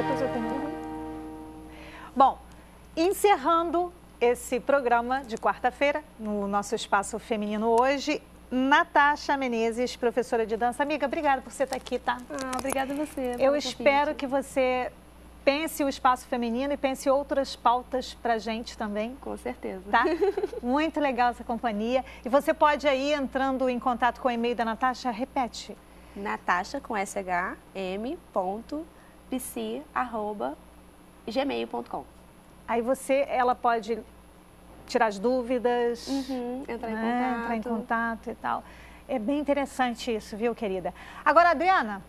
depois eu tenho. Bom, encerrando esse programa de quarta-feira, no nosso espaço feminino hoje, Natasha Menezes, professora de dança. Amiga, obrigada por você estar aqui, tá? Ah, obrigada a você. Eu espero que você pense o espaço feminino e pense outras pautas pra gente também. Com certeza. Tá? Muito legal essa companhia. E você pode aí, entrando em contato com o e-mail da Natasha, repete. Natasha com shm ponto pc, arroba, gmail.com. Aí você, ela pode tirar as dúvidas, uhum, entrar, em né? entrar em contato e tal. É bem interessante isso, viu, querida? Agora, Adriana,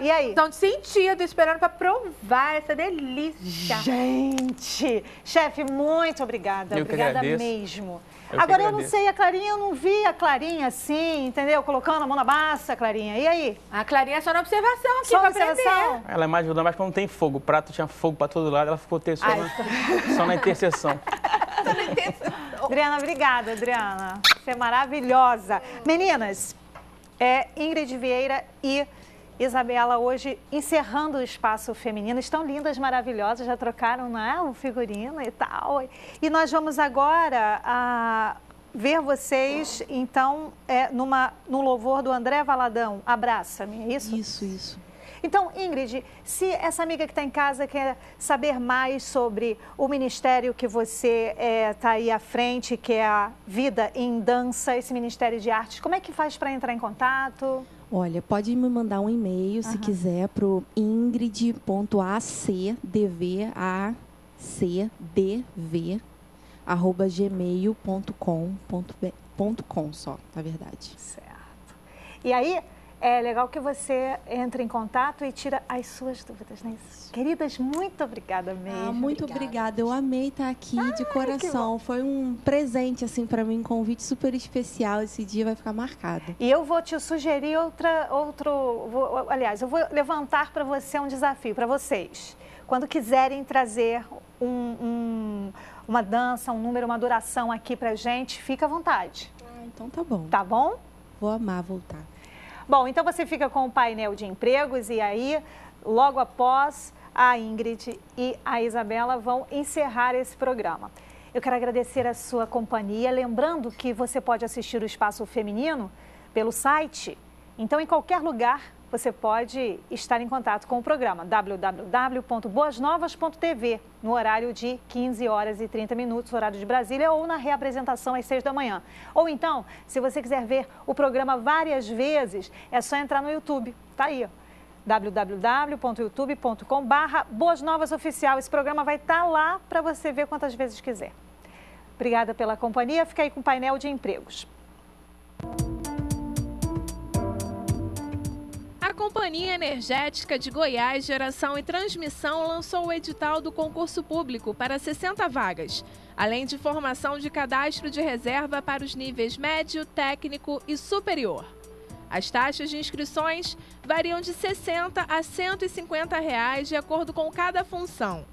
e aí? Então, de sentido, esperando para provar essa delícia. Gente, chefe, muito obrigada. Eu obrigada mesmo. Eu Agora eu não sei, a Clarinha, eu não vi a Clarinha assim, entendeu? Colocando a mão na massa, Clarinha. E aí? A Clarinha é só na observação aqui, só pra observação. Aprender. Ela é mais ajudando, mas quando tem fogo. O prato tinha fogo para todo lado, ela ficou ter só, na, só na interseção. só na interseção. Adriana, obrigada, Adriana. Você é maravilhosa. Meninas, é Ingrid Vieira e Isabela, hoje encerrando o espaço feminino, estão lindas, maravilhosas, já trocaram né, um figurino e tal. E nós vamos agora a, ver vocês, então, é, numa, no louvor do André Valadão. Abraça-me, é isso? Isso, isso. Então, Ingrid, se essa amiga que está em casa quer saber mais sobre o ministério que você está é, tá aí à frente, que é a Vida em Dança, esse Ministério de Artes, como é que faz para entrar em contato? Olha, pode me mandar um e-mail, se quiser, para o ingrid.acdvacdv arroba gmail.com.com só, na verdade. Certo. E aí, é legal que você entre em contato e tira as suas dúvidas, né? Queridas, muito obrigada mesmo. Ah, muito obrigada. obrigada. Eu amei estar aqui de coração. Foi um presente assim para mim, um convite super especial. Esse dia vai ficar marcado. E eu vou te sugerir outra, outro, vou, aliás, eu vou levantar para você um desafio para vocês. Quando quiserem trazer um, um, uma dança, um número, uma duração aqui para gente, fica à vontade. Ah, então tá bom. Tá bom? Vou amar voltar. Bom, então você fica com o painel de empregos e aí, logo após, a Ingrid e a Isabela vão encerrar esse programa. Eu quero agradecer a sua companhia, lembrando que você pode assistir o Espaço Feminino pelo site. Então, em qualquer lugar, você pode estar em contato com o programa www.boasnovas.tv no horário de 15 horas e 30 minutos, horário de Brasília, ou na reapresentação às 6 da manhã. Ou então, se você quiser ver o programa várias vezes, é só entrar no YouTube. Tá aí, www.youtube.com Boas Novas Oficial. Esse programa vai estar tá lá para você ver quantas vezes quiser. Obrigada pela companhia. Fica aí com o painel de empregos. Companhia Energética de Goiás Geração e Transmissão lançou o edital do concurso público para 60 vagas, além de formação de cadastro de reserva para os níveis médio, técnico e superior. As taxas de inscrições variam de 60 a 150 reais de acordo com cada função.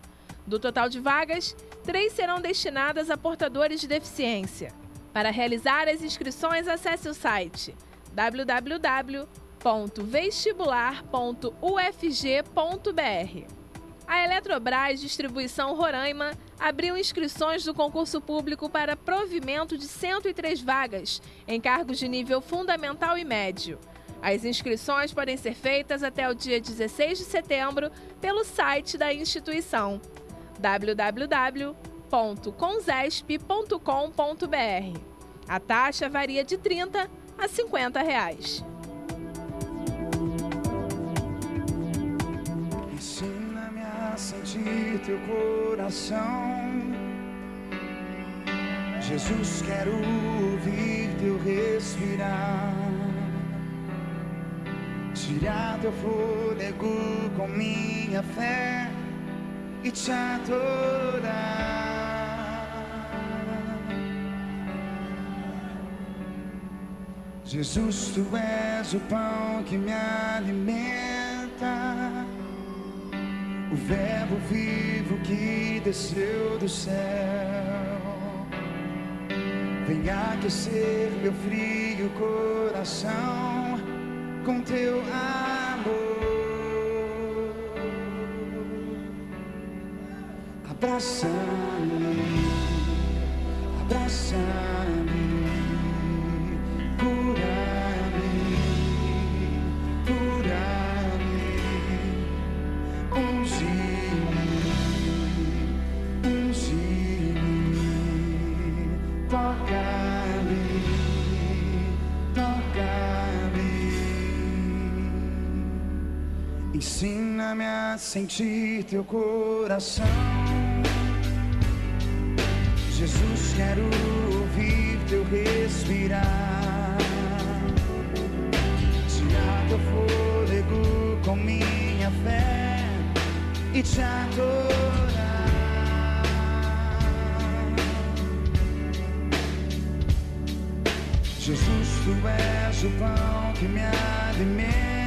Do total de vagas, três serão destinadas a portadores de deficiência. Para realizar as inscrições, acesse o site www www.vestibular.ufg.br. A Eletrobras Distribuição Roraima abriu inscrições do concurso público para provimento de 103 vagas em cargos de nível fundamental e médio. As inscrições podem ser feitas até o dia 16 de setembro pelo site da instituição www.consesp.com.br. A taxa varia de 30 a 50 reais. Teu coração. Jesus, quero ouvir teu respirar. Tirar teu fôlego com minha fé e te adorar. Jesus, tu és o pão que me alimenta o Verbo vivo que desceu do céu. Venha aquecer meu frio coração com teu amor. abraça-me, abraça-me, Ensina-me a sentir teu coração. Jesus, quero ouvir teu respirar. Tirar teu fôlego com minha fé e te adorar. Jesus, tu és o pão que me alimenta.